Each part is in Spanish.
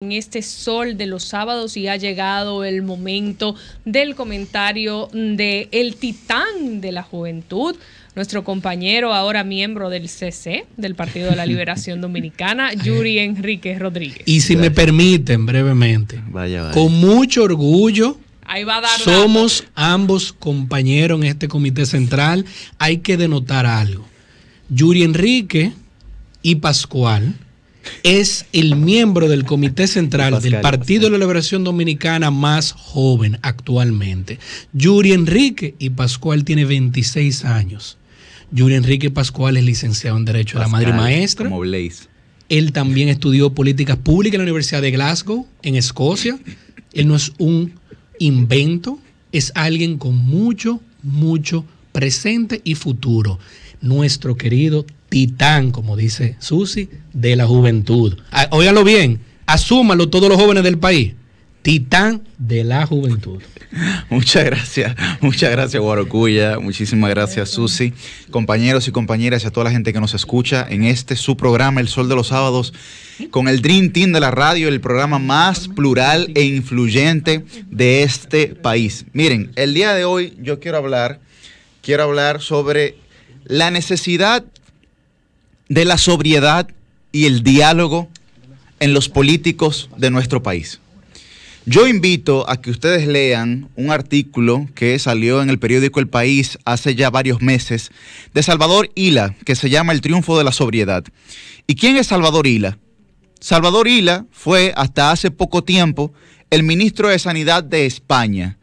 en este sol de los sábados y ha llegado el momento del comentario de el titán de la juventud, nuestro compañero ahora miembro del CC, del Partido de la Liberación Dominicana, Yuri Enrique Rodríguez. Y si me permiten brevemente, Vaya, vaya. con mucho orgullo, Ahí va a dar somos ambos compañeros en este comité central. Hay que denotar algo. Yuri Enrique y Pascual es el miembro del comité central Pascal, del Partido de la Liberación Dominicana más joven actualmente. Yuri Enrique y Pascual tiene 26 años. Yuri Enrique Pascual es licenciado en Derecho a la Madre Maestra. Como Blaze. Él también estudió políticas públicas en la Universidad de Glasgow, en Escocia. Él no es un invento, es alguien con mucho, mucho presente y futuro. Nuestro querido titán, como dice Susi, de la juventud. Ah, Óiganlo bien, asúmalo todos los jóvenes del país. Titán de la juventud. Muchas gracias, muchas gracias Guarocuya, muchísimas gracias Susi, compañeros y compañeras y a toda la gente que nos escucha en este su programa El Sol de los Sábados con el Dream Team de la radio, el programa más plural e influyente de este país. Miren, el día de hoy yo quiero hablar, quiero hablar sobre la necesidad de la sobriedad y el diálogo en los políticos de nuestro país. Yo invito a que ustedes lean un artículo que salió en el periódico El País hace ya varios meses de Salvador Hila, que se llama El triunfo de la sobriedad. ¿Y quién es Salvador Hila? Salvador Hila fue hasta hace poco tiempo el ministro de Sanidad de España,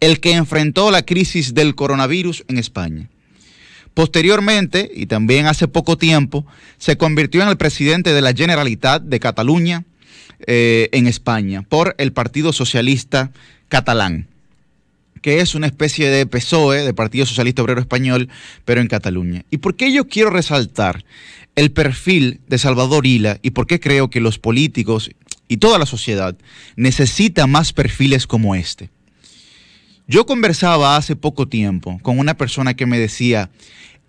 el que enfrentó la crisis del coronavirus en España. Posteriormente, y también hace poco tiempo, se convirtió en el presidente de la Generalitat de Cataluña eh, en España por el Partido Socialista Catalán, que es una especie de PSOE, de Partido Socialista Obrero Español, pero en Cataluña. ¿Y por qué yo quiero resaltar el perfil de Salvador Hila y por qué creo que los políticos y toda la sociedad necesita más perfiles como este? Yo conversaba hace poco tiempo con una persona que me decía,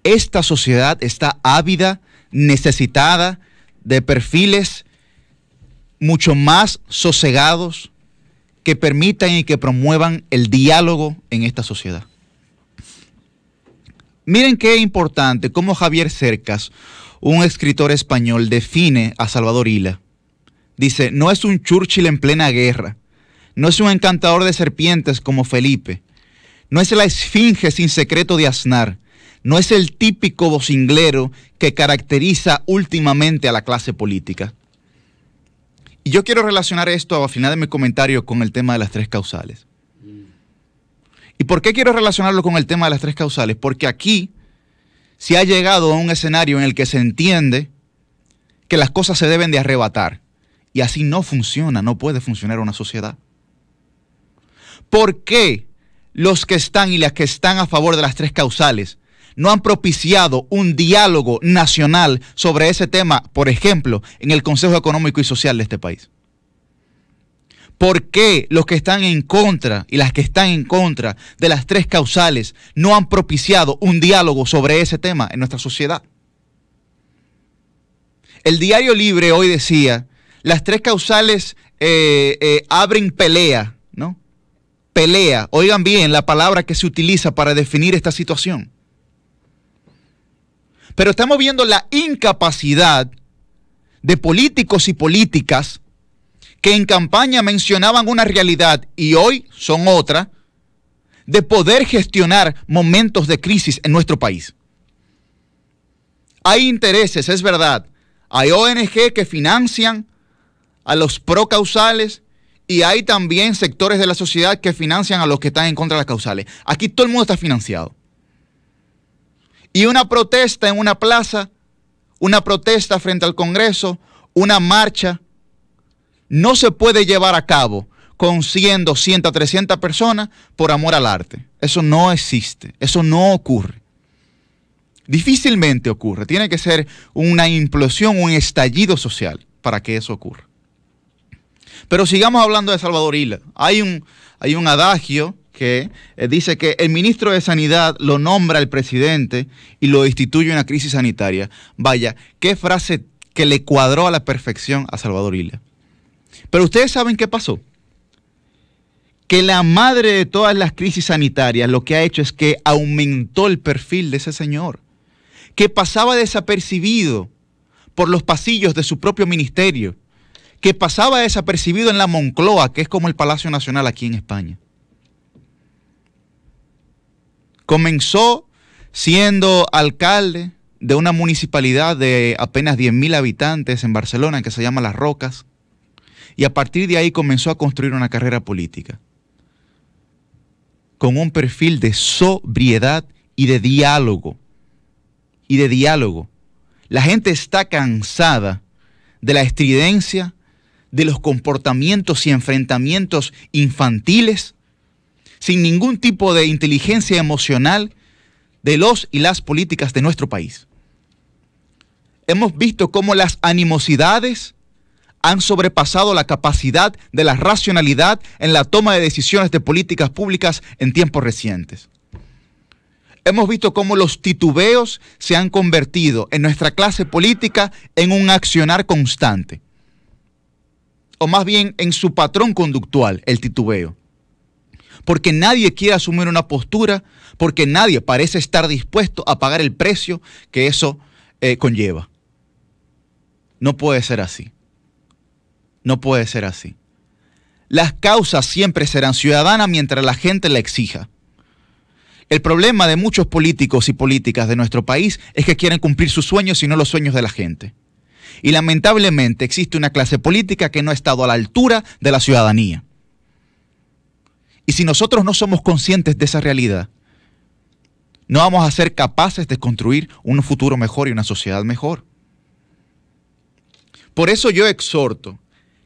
esta sociedad está ávida, necesitada de perfiles mucho más sosegados que permitan y que promuevan el diálogo en esta sociedad. Miren qué importante cómo Javier Cercas, un escritor español, define a Salvador Hila. Dice, no es un Churchill en plena guerra, no es un encantador de serpientes como Felipe, no es la esfinge sin secreto de Aznar, no es el típico vocinglero que caracteriza últimamente a la clase política. Y yo quiero relacionar esto a final de mi comentario con el tema de las tres causales. ¿Y por qué quiero relacionarlo con el tema de las tres causales? Porque aquí se ha llegado a un escenario en el que se entiende que las cosas se deben de arrebatar. Y así no funciona, no puede funcionar una sociedad. ¿Por qué los que están y las que están a favor de las tres causales no han propiciado un diálogo nacional sobre ese tema, por ejemplo, en el Consejo Económico y Social de este país? ¿Por qué los que están en contra y las que están en contra de las tres causales no han propiciado un diálogo sobre ese tema en nuestra sociedad? El diario Libre hoy decía, las tres causales eh, eh, abren pelea, ¿no? Pelea. Oigan bien la palabra que se utiliza para definir esta situación. Pero estamos viendo la incapacidad de políticos y políticas que en campaña mencionaban una realidad y hoy son otra, de poder gestionar momentos de crisis en nuestro país. Hay intereses, es verdad. Hay ONG que financian a los procausales y hay también sectores de la sociedad que financian a los que están en contra de las causales. Aquí todo el mundo está financiado. Y una protesta en una plaza, una protesta frente al Congreso, una marcha, no se puede llevar a cabo con 100, 200, 300 personas por amor al arte. Eso no existe, eso no ocurre. Difícilmente ocurre, tiene que ser una implosión, un estallido social para que eso ocurra. Pero sigamos hablando de Salvador Hila. Hay un, hay un adagio que eh, dice que el ministro de Sanidad lo nombra el presidente y lo instituye una crisis sanitaria. Vaya, qué frase que le cuadró a la perfección a Salvador Hila. Pero ustedes saben qué pasó. Que la madre de todas las crisis sanitarias lo que ha hecho es que aumentó el perfil de ese señor, que pasaba desapercibido por los pasillos de su propio ministerio, que pasaba desapercibido en la Moncloa, que es como el Palacio Nacional aquí en España. Comenzó siendo alcalde de una municipalidad de apenas 10.000 habitantes en Barcelona que se llama Las Rocas, y a partir de ahí comenzó a construir una carrera política con un perfil de sobriedad y de diálogo. Y de diálogo. La gente está cansada de la estridencia, de los comportamientos y enfrentamientos infantiles, sin ningún tipo de inteligencia emocional de los y las políticas de nuestro país. Hemos visto cómo las animosidades han sobrepasado la capacidad de la racionalidad en la toma de decisiones de políticas públicas en tiempos recientes. Hemos visto cómo los titubeos se han convertido en nuestra clase política en un accionar constante, o más bien en su patrón conductual, el titubeo. Porque nadie quiere asumir una postura, porque nadie parece estar dispuesto a pagar el precio que eso eh, conlleva. No puede ser así. No puede ser así. Las causas siempre serán ciudadanas mientras la gente la exija. El problema de muchos políticos y políticas de nuestro país es que quieren cumplir sus sueños y no los sueños de la gente. Y lamentablemente existe una clase política que no ha estado a la altura de la ciudadanía. Y si nosotros no somos conscientes de esa realidad, no vamos a ser capaces de construir un futuro mejor y una sociedad mejor. Por eso yo exhorto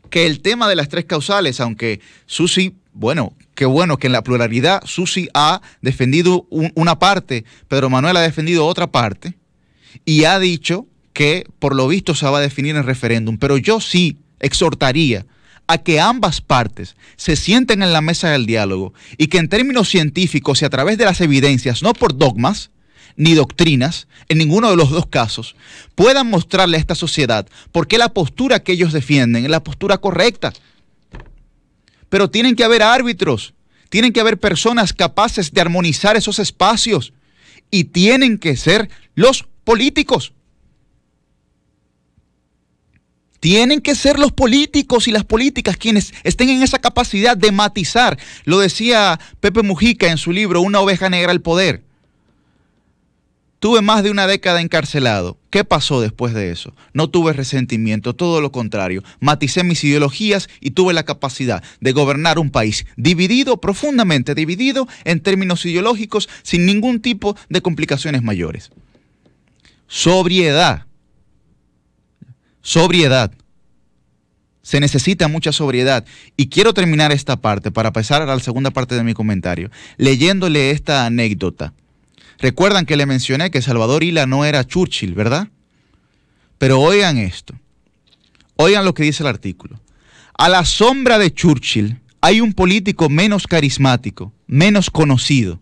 que el tema de las tres causales, aunque Susi, bueno, qué bueno que en la pluralidad Susi ha defendido una parte, Pedro Manuel ha defendido otra parte, y ha dicho que por lo visto se va a definir en referéndum, pero yo sí exhortaría a que ambas partes se sienten en la mesa del diálogo y que en términos científicos y a través de las evidencias, no por dogmas, ni doctrinas, en ninguno de los dos casos, puedan mostrarle a esta sociedad por qué la postura que ellos defienden es la postura correcta. Pero tienen que haber árbitros, tienen que haber personas capaces de armonizar esos espacios y tienen que ser los políticos. Tienen que ser los políticos y las políticas quienes estén en esa capacidad de matizar. Lo decía Pepe Mujica en su libro Una oveja negra al poder. Tuve más de una década encarcelado. ¿Qué pasó después de eso? No tuve resentimiento, todo lo contrario. Maticé mis ideologías y tuve la capacidad de gobernar un país dividido, profundamente dividido en términos ideológicos, sin ningún tipo de complicaciones mayores. Sobriedad. Sobriedad. Se necesita mucha sobriedad. Y quiero terminar esta parte para pasar a la segunda parte de mi comentario, leyéndole esta anécdota Recuerdan que le mencioné que Salvador Ila no era Churchill, ¿verdad? Pero oigan esto. Oigan lo que dice el artículo. A la sombra de Churchill hay un político menos carismático, menos conocido.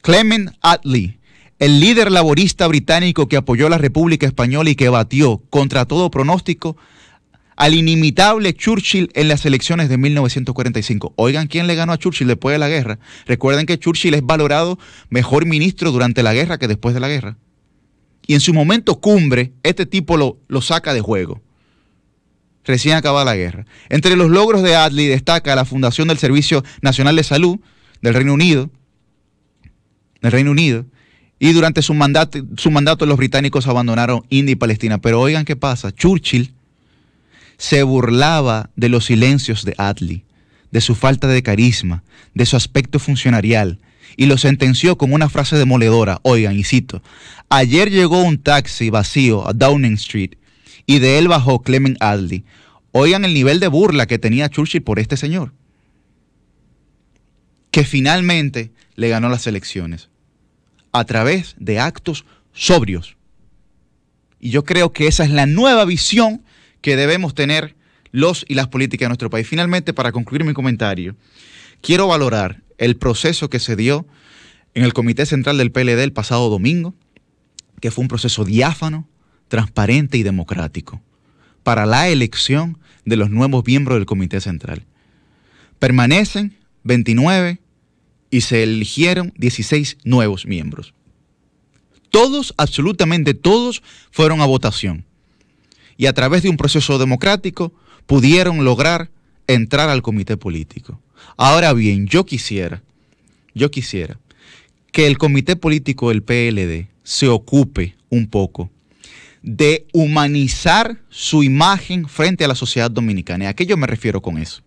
Clement Attlee, el líder laborista británico que apoyó a la República Española y que batió contra todo pronóstico al inimitable Churchill en las elecciones de 1945. Oigan quién le ganó a Churchill después de la guerra. Recuerden que Churchill es valorado mejor ministro durante la guerra que después de la guerra. Y en su momento cumbre, este tipo lo, lo saca de juego. Recién acabada la guerra. Entre los logros de Adley destaca la fundación del Servicio Nacional de Salud del Reino Unido. Del Reino Unido. Y durante su mandato, su mandato los británicos abandonaron India y Palestina. Pero oigan qué pasa. Churchill se burlaba de los silencios de Attlee, de su falta de carisma, de su aspecto funcionarial, y lo sentenció con una frase demoledora. Oigan, y cito, ayer llegó un taxi vacío a Downing Street y de él bajó Clement Attlee. Oigan el nivel de burla que tenía Churchill por este señor, que finalmente le ganó las elecciones a través de actos sobrios. Y yo creo que esa es la nueva visión que debemos tener los y las políticas de nuestro país. Finalmente, para concluir mi comentario, quiero valorar el proceso que se dio en el Comité Central del PLD el pasado domingo, que fue un proceso diáfano, transparente y democrático, para la elección de los nuevos miembros del Comité Central. Permanecen 29 y se eligieron 16 nuevos miembros. Todos, absolutamente todos, fueron a votación. Y a través de un proceso democrático pudieron lograr entrar al comité político. Ahora bien, yo quisiera, yo quisiera que el comité político del PLD se ocupe un poco de humanizar su imagen frente a la sociedad dominicana. ¿Y a qué yo me refiero con eso?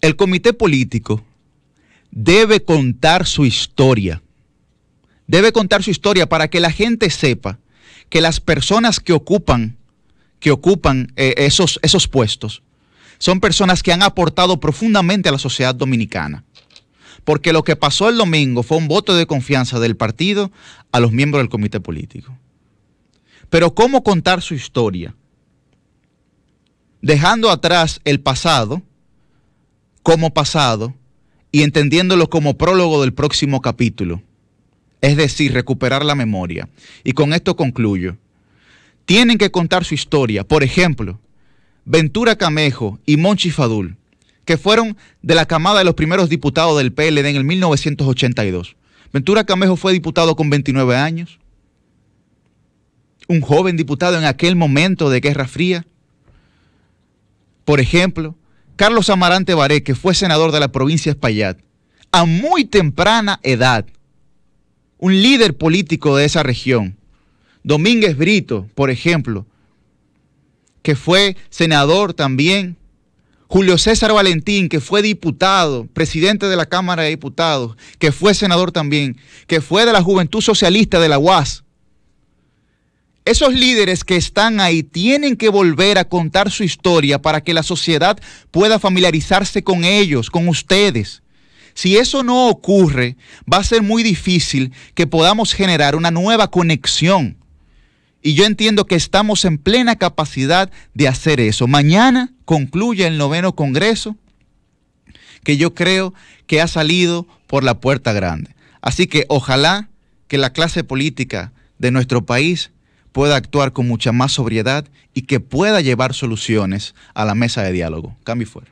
El comité político debe contar su historia. Debe contar su historia para que la gente sepa que las personas que ocupan, que ocupan eh, esos, esos puestos son personas que han aportado profundamente a la sociedad dominicana. Porque lo que pasó el domingo fue un voto de confianza del partido a los miembros del comité político. Pero ¿cómo contar su historia? Dejando atrás el pasado como pasado y entendiéndolo como prólogo del próximo capítulo. Es decir, recuperar la memoria. Y con esto concluyo. Tienen que contar su historia. Por ejemplo, Ventura Camejo y Monchi Fadul, que fueron de la camada de los primeros diputados del PLD en el 1982. Ventura Camejo fue diputado con 29 años un joven diputado en aquel momento de Guerra Fría. Por ejemplo, Carlos Amarante Baré, que fue senador de la provincia de Espaillat, a muy temprana edad, un líder político de esa región. Domínguez Brito, por ejemplo, que fue senador también. Julio César Valentín, que fue diputado, presidente de la Cámara de Diputados, que fue senador también, que fue de la Juventud Socialista de la UAS, esos líderes que están ahí tienen que volver a contar su historia para que la sociedad pueda familiarizarse con ellos, con ustedes. Si eso no ocurre, va a ser muy difícil que podamos generar una nueva conexión. Y yo entiendo que estamos en plena capacidad de hacer eso. Mañana concluye el noveno Congreso, que yo creo que ha salido por la puerta grande. Así que ojalá que la clase política de nuestro país pueda actuar con mucha más sobriedad y que pueda llevar soluciones a la mesa de diálogo. Cambio fuera.